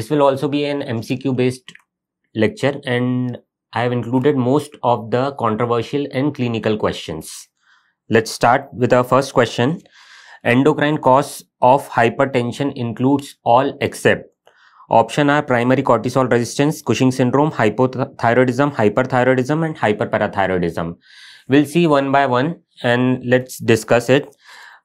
this will also be an MCQ based lecture and I have included most of the controversial and clinical questions. Let's start with our first question. Endocrine cause of hypertension includes all except Option are primary cortisol resistance, Cushing syndrome, hypothyroidism, hyperthyroidism and hyperparathyroidism. We'll see one by one and let's discuss it.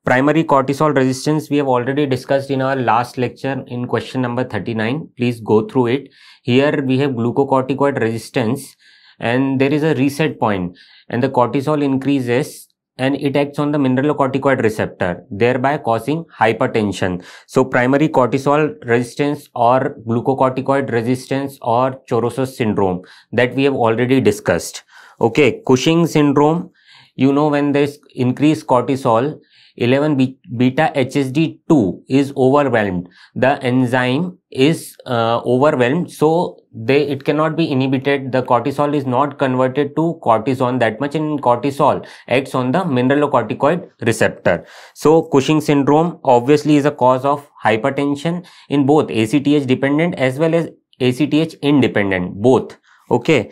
Primary cortisol resistance we have already discussed in our last lecture in question number 39. Please go through it. Here we have glucocorticoid resistance and there is a reset point and the cortisol increases and it acts on the mineralocorticoid receptor, thereby causing hypertension. So primary cortisol resistance or glucocorticoid resistance or Chrousos syndrome that we have already discussed. Okay, Cushing syndrome, you know when there's increased cortisol, 11 beta HSD2 is overwhelmed. The enzyme is uh, overwhelmed. So they, it cannot be inhibited. The cortisol is not converted to cortisone that much and cortisol acts on the mineralocorticoid receptor. So Cushing syndrome obviously is a cause of hypertension in both ACTH dependent as well as ACTH independent, both. Okay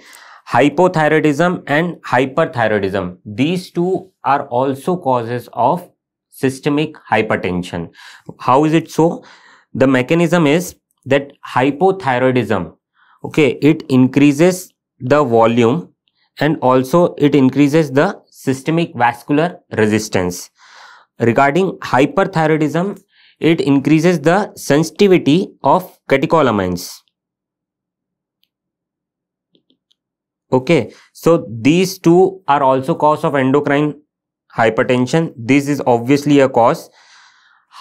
hypothyroidism and hyperthyroidism. These two are also causes of systemic hypertension. How is it so? The mechanism is that hypothyroidism, okay, it increases the volume and also it increases the systemic vascular resistance. Regarding hyperthyroidism, it increases the sensitivity of catecholamines. Okay, so these two are also cause of endocrine hypertension. This is obviously a cause.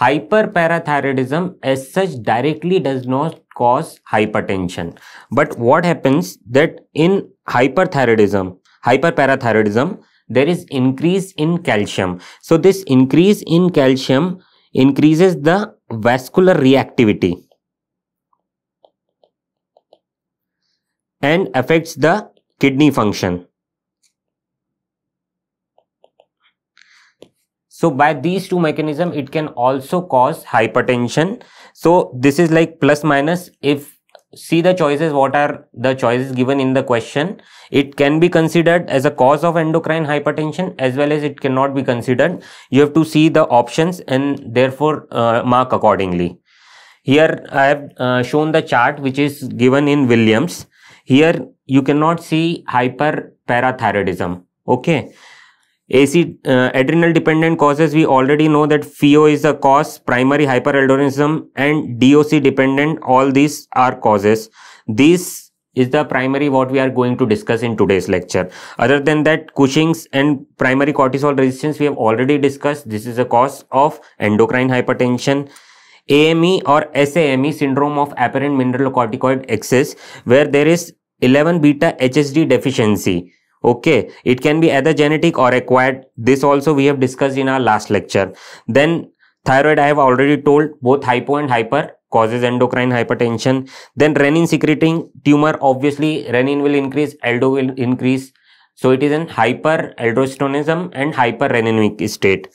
Hyperparathyroidism as such directly does not cause hypertension. But what happens that in hyperthyroidism, hyperparathyroidism, there is increase in calcium. So this increase in calcium increases the vascular reactivity and affects the kidney function. So by these two mechanism, it can also cause hypertension. So this is like plus minus. If see the choices, what are the choices given in the question? It can be considered as a cause of endocrine hypertension as well as it cannot be considered. You have to see the options and therefore uh, mark accordingly. Here I have uh, shown the chart which is given in Williams. Here you cannot see hyperparathyroidism. Okay. AC uh, adrenal dependent causes we already know that pheo is a cause primary hyperaldosteronism and DOC dependent all these are causes. This is the primary what we are going to discuss in today's lecture. Other than that Cushing's and primary cortisol resistance we have already discussed. This is a cause of endocrine hypertension. AME or SAME syndrome of apparent mineralocorticoid excess where there is 11 beta HSD deficiency okay it can be either genetic or acquired. This also we have discussed in our last lecture. Then thyroid i have already told both hypo and hyper causes endocrine hypertension. Then renin secreting tumor obviously renin will increase aldo will increase. So it is an hyperaldosteronism and hyperreninic state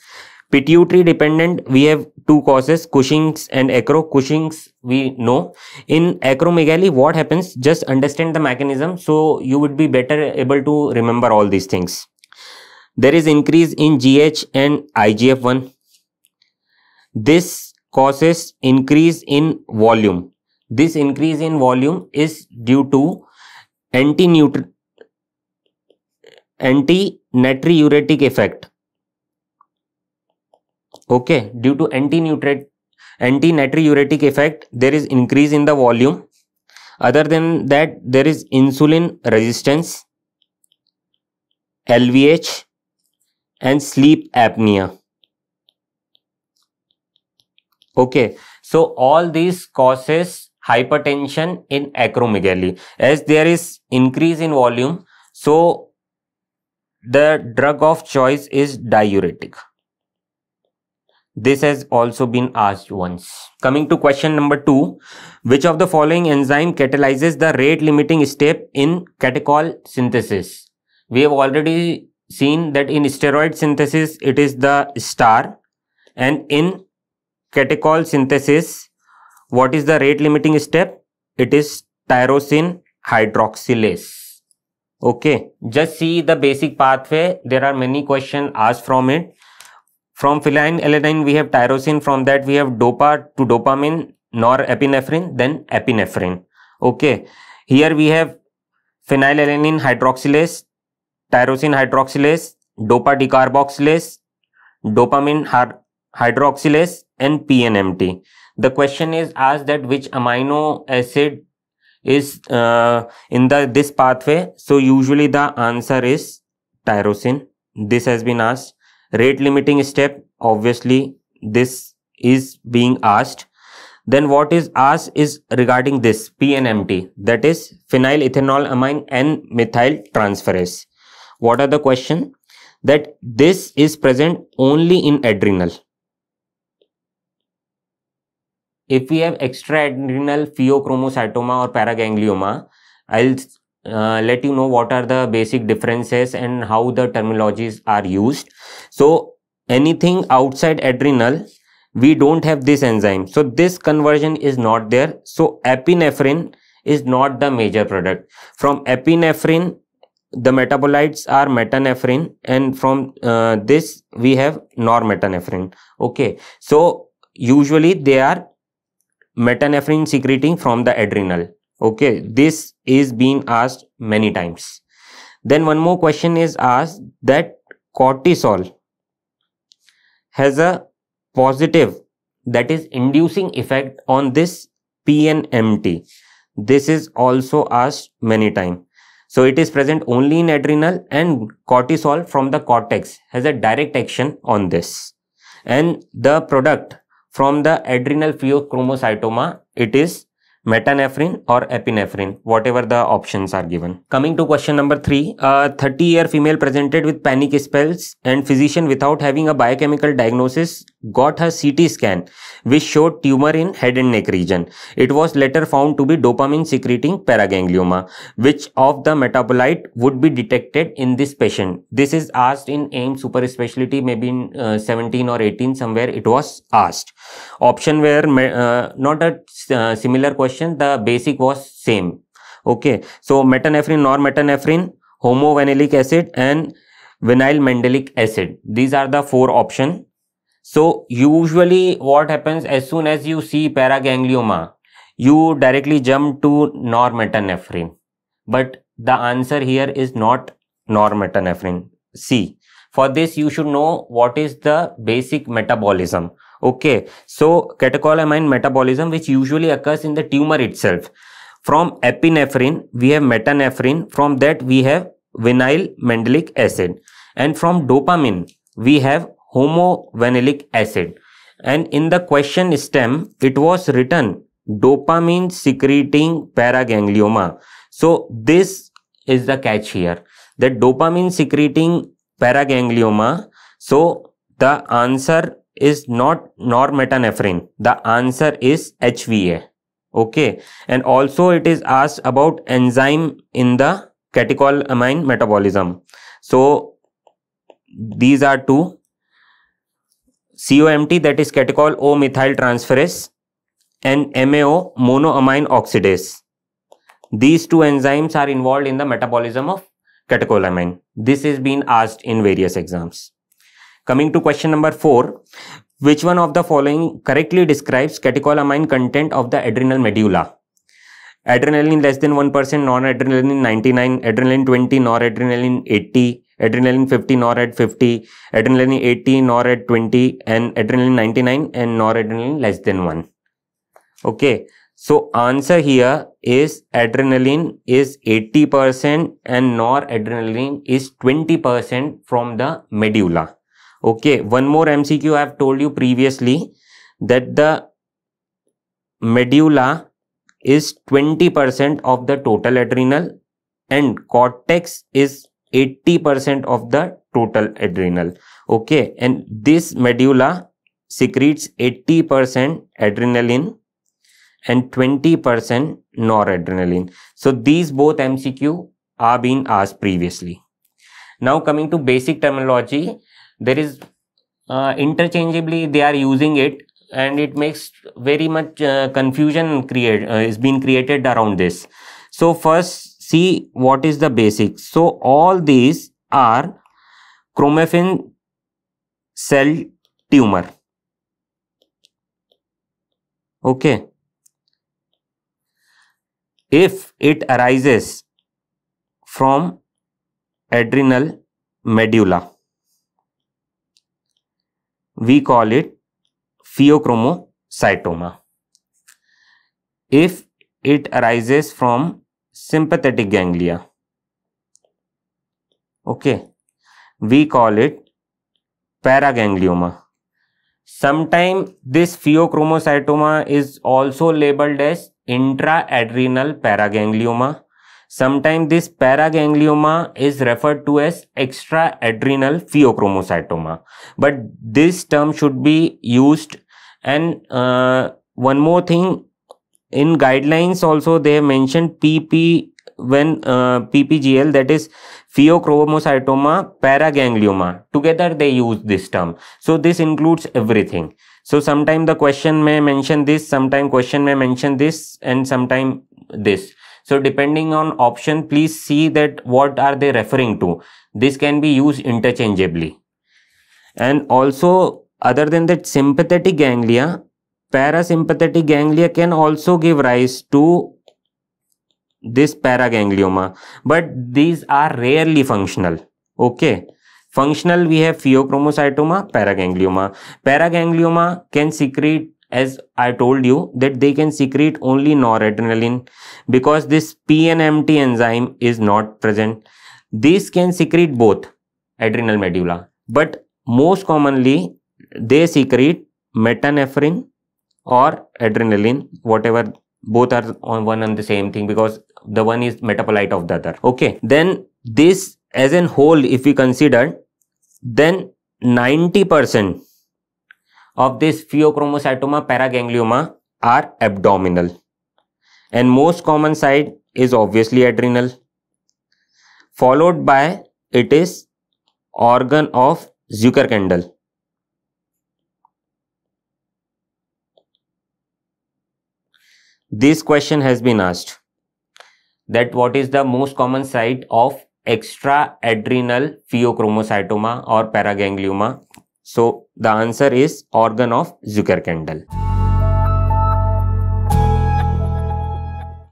Pituitary dependent, we have two causes, Cushing's and acro. Cushing's we know. In acromegaly, what happens? Just understand the mechanism so you would be better able to remember all these things. There is increase in GH and IGF-1. This causes increase in volume. This increase in volume is due to anti-natriuretic effect okay due to anti-natriuretic effect there is increase in the volume. Other than that there is insulin resistance lvh and sleep apnea. Okay so all these causes hypertension in acromegaly. As there is increase in volume so the drug of choice is diuretic this has also been asked once. Coming to question number two, which of the following enzyme catalyzes the rate limiting step in catechol synthesis? We have already seen that in steroid synthesis, it is the star and in catechol synthesis, what is the rate limiting step? it is tyrosine hydroxylase. Okay, just see the basic pathway. There are many questions asked from it. From phenylalanine, we have tyrosine. From that, we have dopa to dopamine, norepinephrine, then epinephrine. Okay, here we have phenylalanine hydroxylase, tyrosine hydroxylase, dopa decarboxylase, dopamine hydroxylase, and PNMT. The question is asked that which amino acid is uh, in the this pathway. So usually the answer is tyrosine. This has been asked. Rate limiting step, obviously this is being asked. Then what is asked is regarding this PNMT that is phenyl phenylethanolamine N-methyl transferase. What are the question? That this is present only in adrenal if we have extra adrenal pheochromocytoma or paraganglioma, I'll uh, let you know what are the basic differences and how the terminologies are used. So anything outside adrenal, we don't have this enzyme. So this conversion is not there. So epinephrine is not the major product. From epinephrine, the metabolites are metanephrine and from uh, this we have normetanephrine. Okay. So usually they are metanephrine secreting from the adrenal okay this is being asked many times then one more question is asked that cortisol has a positive that is inducing effect on this PNMT. This is also asked many times. So it is present only in adrenal and cortisol from the cortex has a direct action on this. And the product from the adrenal pheochromocytoma, it is metanephrine or epinephrine, whatever the options are given. Coming to question number three, a 30 year female presented with panic spells and physician without having a biochemical diagnosis got her CT scan which showed tumor in head and neck region. It was later found to be dopamine secreting paraganglioma. Which of the metabolite would be detected in this patient? This is asked in AIIMS super specialty maybe in uh, 17 or 18 somewhere it was asked. Option were uh, not a uh, similar question the basic was same. Okay so metanephrine normetanephrine homovanillic acid and vanillyl mandelic acid. These are the four options so usually what happens as soon as you see paraganglioma, you directly jump to normetanephrine. But the answer here is not normetanephrine. See, for this you should know what is the basic metabolism. Okay, so catecholamine metabolism which usually occurs in the tumor itself. From epinephrine, we have metanephrine. From that, we have vanillyl mandelic acid. And from dopamine, we have homovanillic acid. And in the question stem, it was written dopamine secreting paraganglioma. So this is the catch here. That dopamine secreting paraganglioma. So the answer is not normetanephrine. The answer is HVA. Okay. And also it is asked about enzyme in the catecholamine metabolism. So these are two COMT that is catechol O-methyl transferase and MAO monoamine oxidase. These two enzymes are involved in the metabolism of catecholamine. This is being asked in various exams. Coming to question number 4. Which one of the following correctly describes catecholamine content of the adrenal medulla? Adrenaline less than 1%, noradrenaline 99, adrenaline 20, noradrenaline 80, adrenaline 50 norad 50 adrenaline 80 norad 20 and adrenaline 99 and noradrenaline less than 1 okay so answer here is adrenaline is 80% and noradrenaline is 20% from the medulla. Okay one more mcq i have told you previously that the medulla is 20% of the total adrenal and cortex is 80% of the total adrenal. Okay. And this medulla secretes 80% adrenaline and 20% noradrenaline. So these both MCQ are being asked previously. Now coming to basic terminology, there is uh, interchangeably they are using it and it makes very much uh, confusion create uh, is being created around this so first see what is the basics so all these are chromaffin cell tumor. Okay. If it arises from adrenal medulla we call it pheochromocytoma. If it arises from sympathetic ganglia, okay, we call it paraganglioma. Sometimes this pheochromocytoma is also labeled as intraadrenal paraganglioma Sometimes this paraganglioma is referred to as extraadrenal pheochromocytoma. But this term should be used. And uh, one more thing, in guidelines also they have mentioned PP when uh, PPGL that is pheochromocytoma paraganglioma. Together they use this term. So this includes everything. So sometime the question may mention this, sometime question may mention this and sometime this. So depending on option, please see that what are they referring to. This can be used interchangeably. And also other than that sympathetic ganglia, parasympathetic ganglia can also give rise to this paraganglioma. But these are rarely functional. Okay. Functional, we have pheochromocytoma, paraganglioma. Paraganglioma can secrete as I told you that they can secrete only noradrenaline because this PNMT enzyme is not present. These can secrete both adrenal medulla, but most commonly they secrete metanephrine or adrenaline, whatever both are on one and the same thing because the one is metabolite of the other. Okay, then this as an whole, if we consider, then 90% of this pheochromocytoma paraganglioma are abdominal and most common site is obviously adrenal followed by it is organ of Zuckerkandl. This question has been asked that what is the most common site of extra adrenal pheochromocytoma or paraganglioma so the answer is organ of Zuckerkandl.